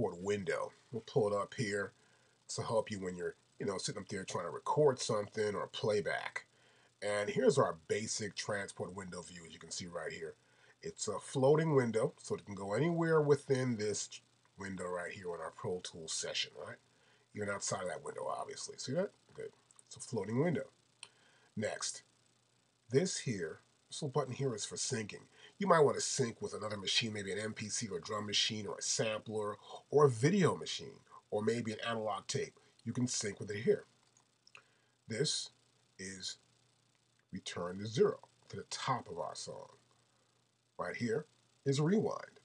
transport window. We'll pull it up here to help you when you're, you know, sitting up there trying to record something or playback. And here's our basic transport window view, as you can see right here. It's a floating window, so it can go anywhere within this window right here in our Pro Tools session, right? Even outside of that window, obviously. See that? Good. It's a floating window. Next, this here, this little button here is for syncing. You might want to sync with another machine, maybe an MPC or drum machine or a sampler or a video machine or maybe an analog tape. You can sync with it here. This is return to zero to the top of our song. Right here is rewind.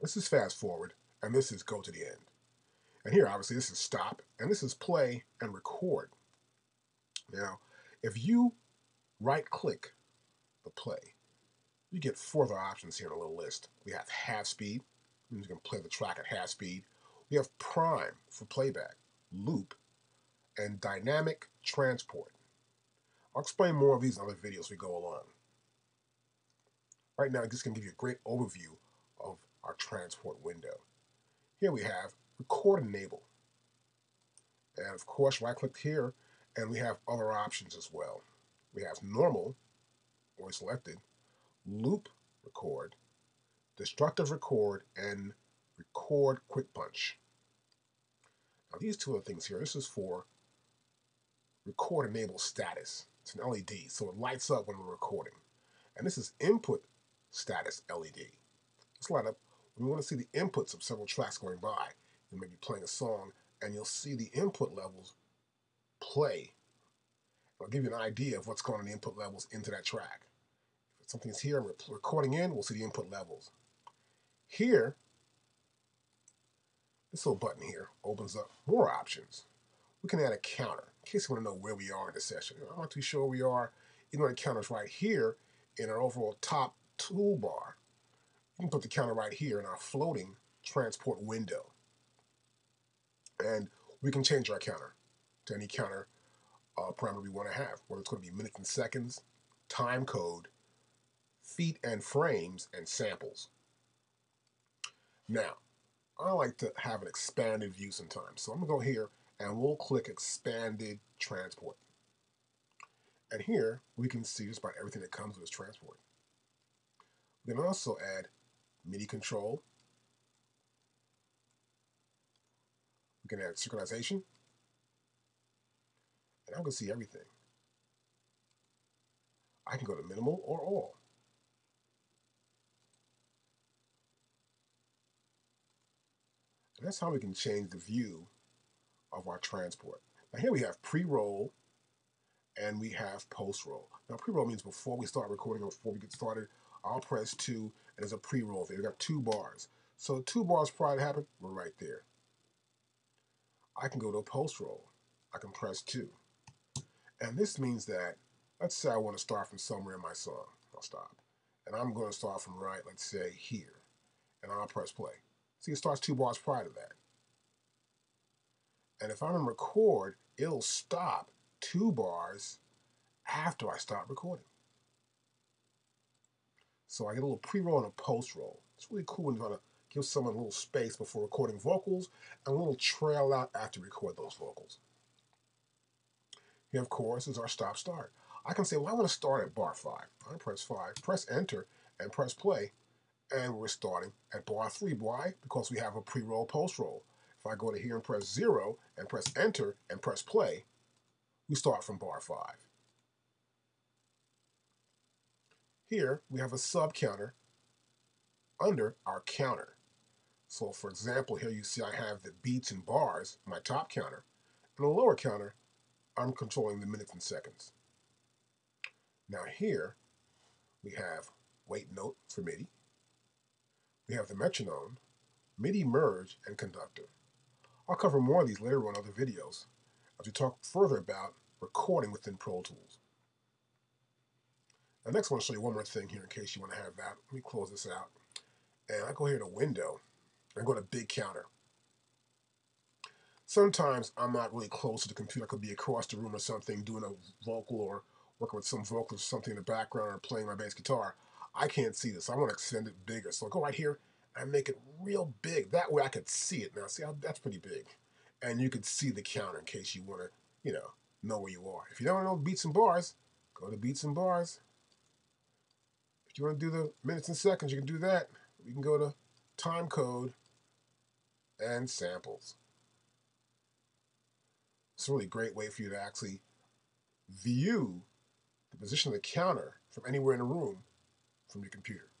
This is fast forward, and this is go to the end. And here, obviously, this is stop, and this is play and record. Now, if you right click the play, you get further options here in a little list. We have half speed, you can play the track at half speed. We have prime for playback, loop, and dynamic transport. I'll explain more of these in other videos we go along. Right now, this can give you a great overview of our transport window. Here we have record enable. And of course, right click here, and we have other options as well. We have normal, or selected, loop record, destructive record, and record quick punch. Now these two are things here. This is for record enable status. It's an LED, so it lights up when we're recording. And this is input status LED. Let's light up we want to see the inputs of several tracks going by. You may be playing a song and you'll see the input levels play. It'll give you an idea of what's going on the input levels into that track. If something's here recording in, we'll see the input levels. Here, this little button here opens up more options. We can add a counter in case you want to know where we are in the session. I'm not too sure where we are. You know the counter's right here in our overall top toolbar, you can put the counter right here in our floating transport window. And we can change our counter to any counter uh, parameter we want to have, whether it's going to be minutes and seconds, time code, feet and frames, and samples. Now, I like to have an expanded view sometimes. So I'm going to go here and we'll click expanded transport. And here we can see just about everything that comes with this transport. We can also add MIDI control. We can add synchronization. And I can see everything. I can go to minimal or all. And that's how we can change the view of our transport. Now here we have pre-roll and we have post-roll. Now pre-roll means before we start recording or before we get started, I'll press 2 and there's a pre-roll there. We got two bars. So two bars prior to happen, we're right there. I can go to a post-roll. I can press 2. And this means that, let's say I want to start from somewhere in my song. I'll stop. And I'm going to start from right, let's say here. And I'll press play. See, it starts two bars prior to that. And if I'm in record, it'll stop two bars after I start recording. So I get a little pre-roll and a post-roll. It's really cool when you want to give someone a little space before recording vocals and a little trail out after you record those vocals. Of course, is our stop-start. I can say, well, I want to start at bar 5. I press 5, press enter, and press play, and we're starting at bar 3. Why? Because we have a pre-roll, post-roll. If I go to here and press 0, and press enter, and press play, we start from bar 5. Here, we have a sub counter under our counter. So for example, here you see I have the beats and bars, my top counter, and a lower counter, I'm controlling the minutes and seconds. Now here, we have wait note for MIDI. We have the metronome, MIDI merge, and conductor. I'll cover more of these later on other videos as we talk further about recording within Pro Tools. Now next I want to show you one more thing here in case you want to have that. Let me close this out. And I go here to window and go to big counter. Sometimes I'm not really close to the computer. I could be across the room or something doing a vocal or working with some vocals or something in the background or playing my bass guitar. I can't see this. I want to extend it bigger. So I go right here and make it real big. That way I could see it. Now, see, how, that's pretty big. And you could see the counter in case you want to, you know, know where you are. If you don't know beats and bars, go to beats and bars. If you want to do the minutes and seconds, you can do that. We can go to time code and samples. It's a really great way for you to actually view the position of the counter from anywhere in the room from your computer.